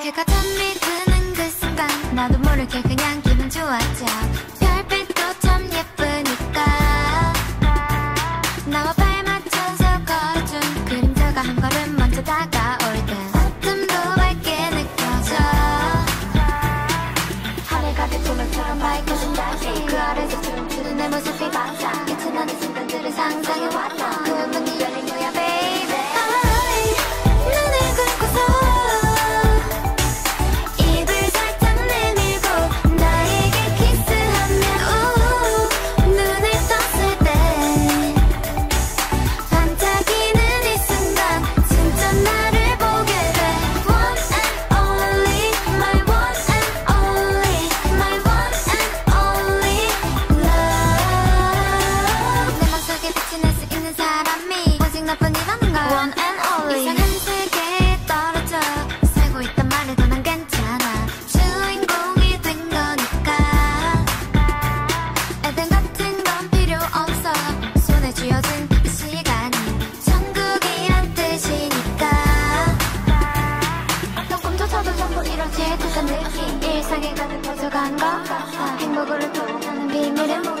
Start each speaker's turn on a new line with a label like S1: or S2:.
S1: 해가 잠이 드는 그 순간 나도 모르게 그냥 기분 좋았죠. 별빛도 참 예쁘니까. 나와 발 맞춰서 걸어준 그림자가 한 걸음 먼저 다가올 듯 어둠도 밝게 느껴져. 하늘 가득 조명처럼 밝혀진 달빛 그 아래서 주름추는 내 모습이 반짝. 깨쳐나는 그 순간들을 상상해왔다. 지혜뜻한 느낌 일상에 가득 퍼져간 것 같아. 행복으로 통하는 비밀은